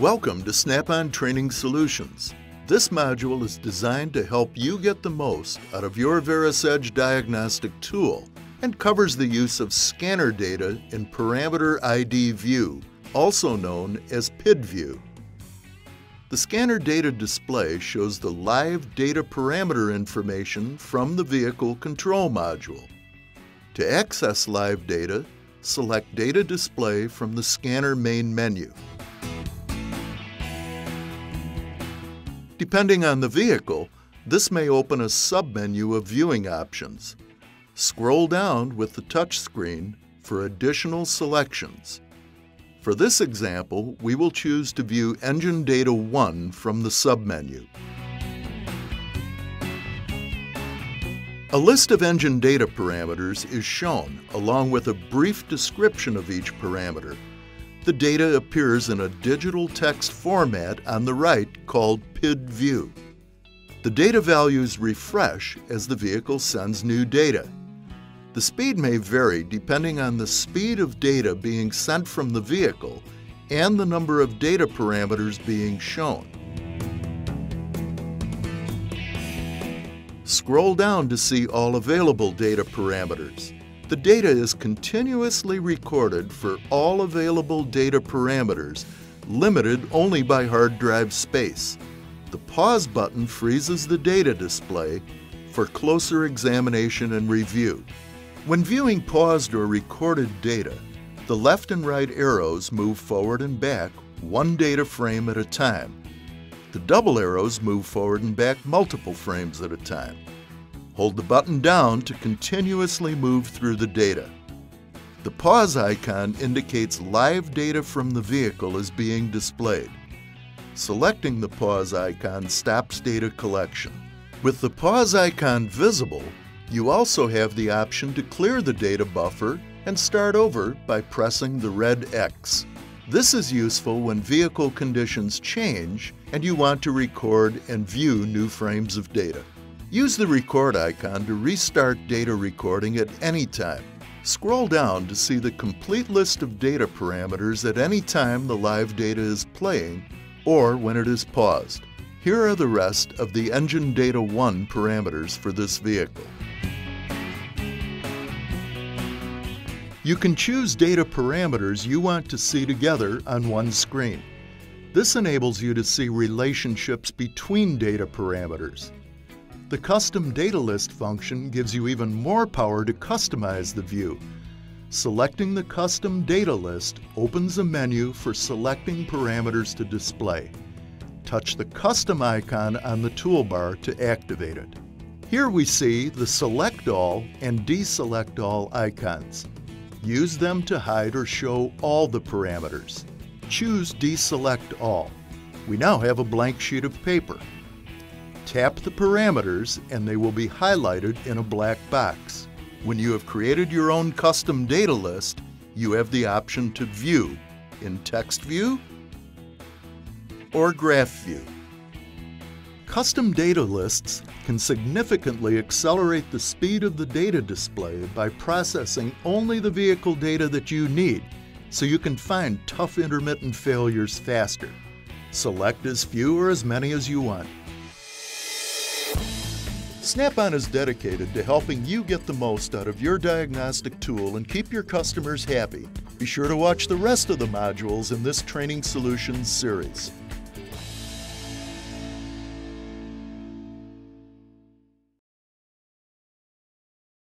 Welcome to Snap-on Training Solutions. This module is designed to help you get the most out of your VERUS Edge diagnostic tool and covers the use of scanner data in Parameter ID View, also known as PID View. The scanner data display shows the live data parameter information from the vehicle control module. To access live data, select Data Display from the scanner main menu. Depending on the vehicle, this may open a submenu of viewing options. Scroll down with the touchscreen for additional selections. For this example, we will choose to view Engine Data 1 from the submenu. A list of engine data parameters is shown, along with a brief description of each parameter the data appears in a digital text format on the right called PID View. The data values refresh as the vehicle sends new data. The speed may vary depending on the speed of data being sent from the vehicle and the number of data parameters being shown. Scroll down to see all available data parameters. The data is continuously recorded for all available data parameters, limited only by hard drive space. The pause button freezes the data display for closer examination and review. When viewing paused or recorded data, the left and right arrows move forward and back one data frame at a time. The double arrows move forward and back multiple frames at a time. Hold the button down to continuously move through the data. The pause icon indicates live data from the vehicle is being displayed. Selecting the pause icon stops data collection. With the pause icon visible, you also have the option to clear the data buffer and start over by pressing the red X. This is useful when vehicle conditions change and you want to record and view new frames of data. Use the record icon to restart data recording at any time. Scroll down to see the complete list of data parameters at any time the live data is playing or when it is paused. Here are the rest of the Engine Data 1 parameters for this vehicle. You can choose data parameters you want to see together on one screen. This enables you to see relationships between data parameters. The Custom Data List function gives you even more power to customize the view. Selecting the Custom Data List opens a menu for selecting parameters to display. Touch the Custom icon on the toolbar to activate it. Here we see the Select All and Deselect All icons. Use them to hide or show all the parameters. Choose Deselect All. We now have a blank sheet of paper. Tap the parameters and they will be highlighted in a black box. When you have created your own custom data list, you have the option to view in text view or graph view. Custom data lists can significantly accelerate the speed of the data display by processing only the vehicle data that you need, so you can find tough intermittent failures faster. Select as few or as many as you want. Snap-on is dedicated to helping you get the most out of your diagnostic tool and keep your customers happy. Be sure to watch the rest of the modules in this Training Solutions series.